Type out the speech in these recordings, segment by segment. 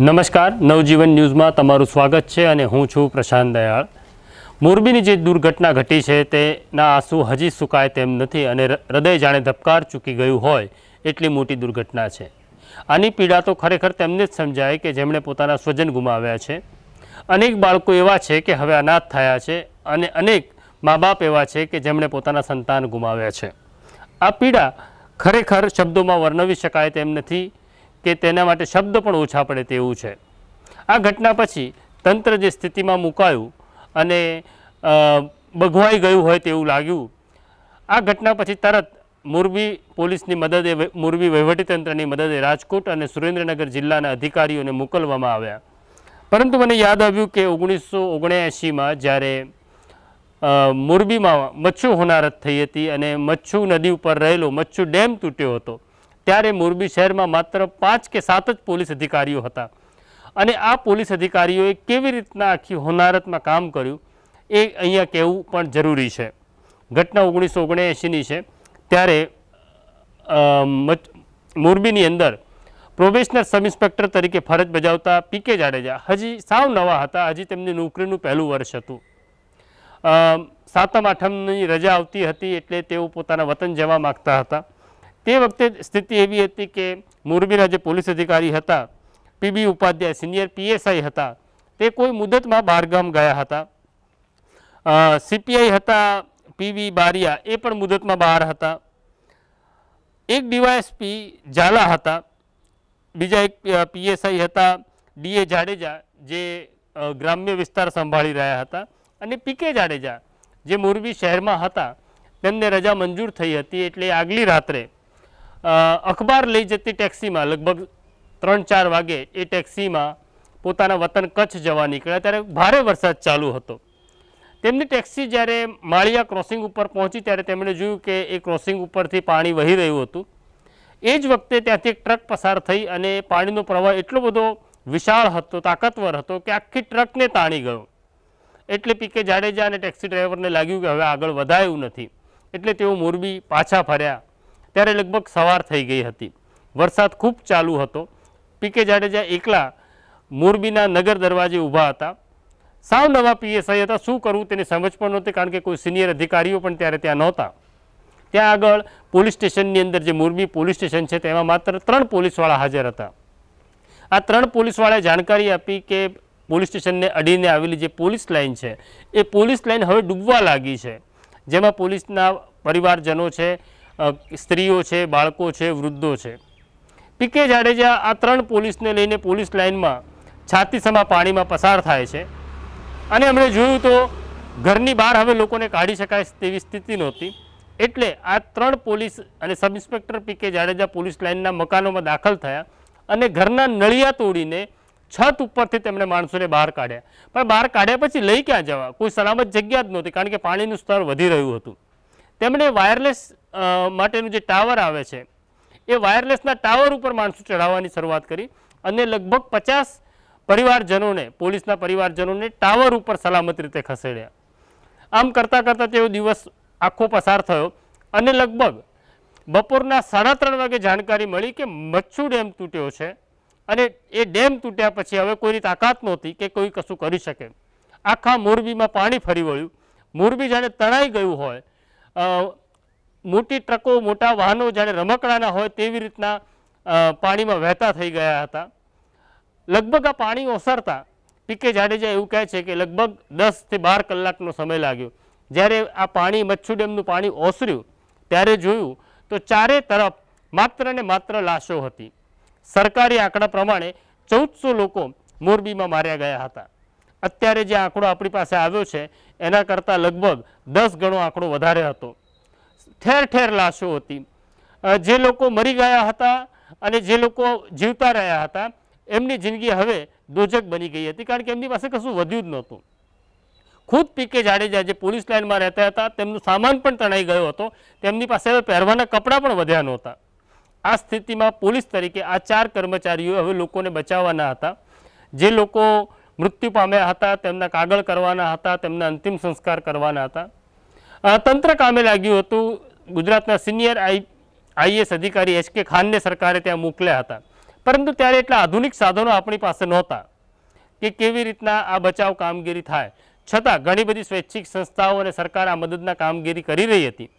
નમસ્કાર, નવજીવન ન્યૂઝમાં તમારું સ્વાગત છે અને હું છું પ્રશાંત દયાળ. મોરબીની જે દુર્ઘટના ઘટી છે તેના આંસુ હજી સુકાય તેમ નથી અને હૃદય જાણે ધબકાર ચૂકી ગયું હોય એટલી મોટી દુર્ઘટના છે. આની પીડા તો ખરેખર તેમને જ સમજાય કે જેમણે પોતાના સ્વજન ગુમાવ્યા છે. અનેક બાળકો એવા છે કે હવે અનાથ થયા છે અને અનેક મા બાપ એવા છે કે જેમણે પોતાના સંતાન ગુમાવ્યા છે. આ પીડા ખરેખર શબ્દોમાં વર્ણવી શકાય તેમ નથી કે તેના માટે શબ્દ પણ ઓછા પડે તેવું છે. આ ઘટના પછી તંત્ર જે સ્થિતિમાં મુકાયું અને બઘવાઈ ગયું હોય તેવું લાગ્યું. આ ઘટના પછી તરત મોરબી પોલીસની મદદે મોરબી વહીવટીતંત્રની મદદે રાજકોટ અને સુરેન્દ્રનગર જિલ્લાના અધિકારીઓને મોકલવામાં આવ્યા. પરંતુ મને યાદ આવ્યું કે ઓગણીસો ઓગણએંશીમાં જ્યારે મોરબીમાં મચ્છુ હોનારત થઈ હતી અને મચ્છુ નદી ઉપર રહેલો મચ્છુ ડેમ તૂટ્યો હતો. ત્યારે મોરબી શહેરમાં માત્ર પાંચ કે સાત જ પોલીસ અધિકારીઓ હતા. અને આ પોલીસ અધિકારીઓએ કેવી રીતના આખી હોનારતમાં કામ કર્યું એ અહીંયા કહેવું પણ જરૂરી છે. ઘટના ઓગણીસો ઓગણએંશીની છે. ત્યારે મોરબીની અંદર પ્રોબેશનર સબ ઇન્સ્પેક્ટર તરીકે ફરજ બજાવતા પીકે જાડેજા હજી સાવ નવા હતા. હજી તેમની નોકરીનું પહેલું વર્ષ હતું. સાતમ આઠમની રજા આવતી હતી એટલે તેઓ પોતાના વતન જવા માગતા હતા. તે વખતે સ્થિતિ એવી હતી કે મોરબીના જે પોલીસ અધિકારી હતા પીબી ઉપાધ્યાય, સિનિયર પીએસઆઈ હતા, તે કોઈ મુદતમાં બહારગામ ગયા હતા. સીપીઆઈ હતા પીવી બારિયા એ પણ મુદતમાં બહાર હતા. એક ડીવાયએસપી ઝાલા હતા, બીજા એક પીએસઆઈ હતા ડીએ જાડેજા જે ગ્રામ્ય વિસ્તાર સંભાળી રહ્યા હતા અને પીકે જાડેજા જે મોરબી શહેરમાં હતા, તેમને રજા મંજૂર થઈ હતી એટલે આગલી રાત્રે અખબાર લઈ જતી ટેક્સીમાં લગભગ ત્રણ ચાર વાગે એ ટેક્સીમાં પોતાના વતન કચ્છ જવા નીકળ્યા. ત્યારે ભારે વરસાદ ચાલુ હતો. તેમની ટેક્સી જ્યારે માળિયા ક્રોસિંગ ઉપર પહોંચી, ત્યારે તેમણે જોયું કે એ ક્રોસિંગ ઉપરથી પાણી વહી રહ્યું હતું. એ જ વખતે ત્યાંથી એક ટ્રક પસાર થઈ અને પાણીનો પ્રવાહ એટલો બધો વિશાળ હતો, તાકાતવર હતો કે આખી ટ્રકને તાણી ગયો. એટલે પીકે જાડેજા અને ટેક્સી ડ્રાઈવરને લાગ્યું કે હવે આગળ વધાયું નથી. એટલે તેઓ મોરબી પાછા ફર્યા. ત્યારે લગભગ સવાર થઈ ગઈ હતી. વરસાદ ખૂબ ચાલુ હતો. પીકે જાડેજા એકલા મોરબીના નગર દરવાજે ઊભા હતા. સાવ નવા પીએસઆઈ હતા. શું કરવું તેની સમજ પણ નહોતી, કારણ કે કોઈ સિનિયર અધિકારીઓ પણ ત્યારે ત્યાં નહોતા. ત્યાં આગળ પોલીસ સ્ટેશનની અંદર જે મોરબી પોલીસ સ્ટેશન છે, તેમાં માત્ર ત્રણ પોલીસવાળા હાજર હતા. આ ત્રણ પોલીસવાળાએ જાણકારી આપી કે પોલીસ સ્ટેશનને અડીને આવેલી જે પોલીસ લાઇન છે, એ પોલીસ લાઇન હવે ડૂબવા લાગી છે. જેમાં પોલીસના પરિવારજનો છે સ્ત્રીઓ છે, બાળકો છે, વૃદ્ધો છે. પીકે જાડેજા આ ત્રણ પોલીસને લઈને પોલીસ લાઇનમાં છાતીસમા પાણીમાં પસાર થાય છે. અને એમણે જોયું તો ઘરની બહાર હવે લોકોને કાઢી શકાય તેવી સ્થિતિ નહોતી. એટલે આ ત્રણ પોલીસ અને સબ ઇન્સ્પેક્ટર પી કે જાડેજા પોલીસ લાઇનના મકાનોમાં દાખલ થયા અને ઘરના નળિયા તોડીને છત ઉપરથી તેમણે માણસોને બહાર કાઢ્યા. પણ બહાર કાઢ્યા પછી લઈ ક્યાં જવા? કોઈ સલામત જગ્યા જ નહોતી, કારણ કે પાણીનું સ્તર વધી રહ્યું હતું. તેમણે વાયરલેસ માટેનું જે ટાવર આવે છે, એ વાયરલેસના ટાવર ઉપર માણસો ચઢાવવાની શરૂઆત કરી અને લગભગ પચાસ પરિવારજનોને, પોલીસના પરિવારજનોને ટાવર ઉપર સલામત રીતે ખસેડ્યા. આમ કરતાં કરતાં તેઓ દિવસ આખો પસાર થયો અને લગભગ બપોરના સાડા ત્રણ વાગે જાણકારી મળી કે મચ્છુ ડેમ તૂટ્યો છે અને એ ડેમ તૂટ્યા પછી હવે કોઈની તાકાત નહોતી કે કોઈ કશું કરી શકે. આખા મોરબીમાં પાણી ફરી વળ્યું. મોરબી જાણે તણાઈ ગયું હોય મોટી ટ્રકો, મોટા વાહનો જાણે રમકડાના હોય તેવી રીતના પાણીમાં વહેતા થઈ ગયા હતા. લગભગ આ પાણી ઓસરતા પીકે જાડેજા એવું કહે છે કે લગભગ દસથી બાર કલાકનો સમય લાગ્યો. જ્યારે આ પાણી, મચ્છુ ડેમનું પાણી ઓસર્યું, ત્યારે જોયું તો ચારે તરફ માત્ર ને માત્ર લાશો હતી. સરકારી આંકડા પ્રમાણે ચૌદસો લોકો મોરબીમાં માર્યા ગયા હતા. અત્યારે જે આંકડો આપણી પાસે આવ્યો છે, એના કરતાં લગભગ દસ ગણો આંકડો વધારે હતો. ઠેર ઠેર લાશો હતી. જે લોકો મરી ગયા હતા અને જે લોકો જીવતા રહ્યા હતા, એમની જિંદગી હવે દોજક બની ગઈ હતી, કારણ કે એમની પાસે કશું વધ્યું જ નહોતું. ખુદ પીકે જાડેજા જે પોલીસ લાઇનમાં રહેતા હતા, તેમનું સામાન પણ તણાઈ ગયો હતો, તેમની પાસે હવે પહેરવાના કપડાં પણ વધ્યા નહોતા. આ સ્થિતિમાં પોલીસ તરીકે આ ચાર કર્મચારીઓ હવે લોકોને બચાવવાના હતા. જે લોકો મૃત્યુ પામ્યા હતા, તેમના કાગળ કરવાના હતા, તેમના અંતિમ સંસ્કાર કરવાના હતા. તંત્ર કામે લાગ્યું હતું. ગુજરાતના સિનિયર આઈ આઈએસ અધિકારી એચ કે ખાનને સરકારે ત્યાં મોકલ્યા હતા. પરંતુ ત્યારે એટલા આધુનિક સાધનો આપણી પાસે નહોતા કે કેવી રીતના આ બચાવ કામગીરી થાય. છતાં ઘણી બધી સ્વૈચ્છિક સંસ્થાઓ અને સરકાર આ મદદના કામગીરી કરી રહી હતી.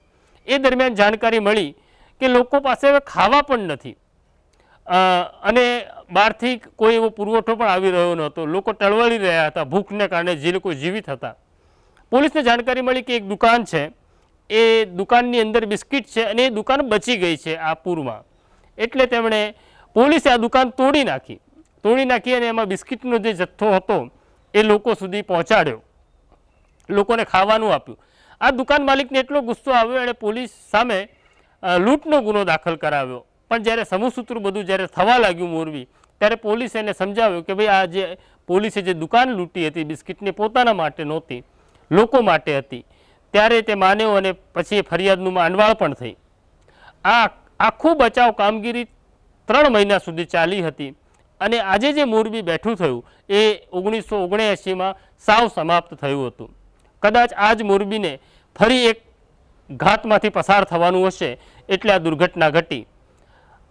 એ દરમિયાન જાણકારી મળી કે લોકો પાસે હવે ખાવા પણ નથી. અને બહારથી કોઈ એવો પુરવઠો પણ આવી રહ્યો નહોતો. લોકો ટળવળી રહ્યા હતા ભૂખને કારણે જે લોકો જીવિત હતા. પોલીસને જાણકારી મળી કે એક દુકાન છે. એ દુકાનની અંદર બિસ્કિટ છે અને એ દુકાન બચી ગઈ છે આ પૂરમાં. એટલે તેમણે પોલીસે આ દુકાન તોડી નાખી. તોડી નાખી અને એમાં બિસ્કિટનો જે જથ્થો હતો એ લોકો સુધી પહોંચાડ્યો. લોકોને ખાવાનું આપ્યું. આ દુકાન માલિકને એટલો ગુસ્સો આવ્યો, એણે પોલીસ સામે લૂંટનો ગુનો દાખલ કરાવ્યો. પણ જ્યારે સમૂહસૂત્ર બધું જ્યારે થવા લાગ્યું મોરબી, ત્યારે પોલીસે એને સમજાવ્યું કે ભાઈ આ જે પોલીસે જે દુકાન લૂંટી હતી, બિસ્કિટને પોતાના માટે નહોતી, લોકો માટે હતી, ત્યારે તે માન્યો અને પછી ફરિયાદનું માંડવાળ પણ થઈ. આ આખું બચાવ કામગીરી ત્રણ મહિના સુધી ચાલી હતી અને આજે જે મોરબી બેઠું થયું, એ ઓગણીસો ઓગણએંશીમાં સાવ સમાપ્ત થયું હતું. કદાચ આ જ મોરબીને ફરી એક ઘાતમાંથી પસાર થવાનું હશે, એટલે આ દુર્ઘટના ઘટી.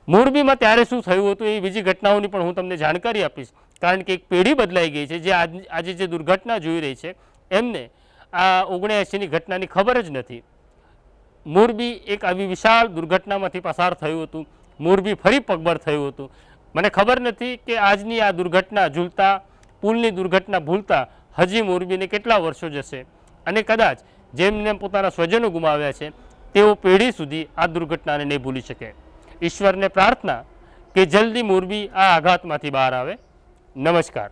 મોરબીમાં ત્યારે શું થયું હતું એ બીજી ઘટનાઓની પણ હું તમને જાણકારી આપીશ. કારણ કે એક પેઢી બદલાઈ ગઈ છે જે આજ જે દુર્ઘટના જોઈ રહી છે, એમને આ ઓગણએંશીની ઘટનાની ખબર જ નથી. મોરબી એક આવી વિશાળ દુર્ઘટનામાંથી પસાર થયું હતું. મોરબી ફરી પગભર થયું હતું. મને ખબર નથી કે આજની આ દુર્ઘટના ઝૂલતા, પુલની દુર્ઘટના ભૂલતા હજી મોરબીને કેટલા વર્ષો જશે. અને કદાચ જેમને પોતાના સ્વજનો ગુમાવ્યા છે, તેઓ પેઢી સુધી આ દુર્ઘટનાને નહીં ભૂલી શકે. ઈશ્વરને પ્રાર્થના કે જલ્દી મોરબી આ આઘાતમાંથી બહાર આવે. નમસ્કાર.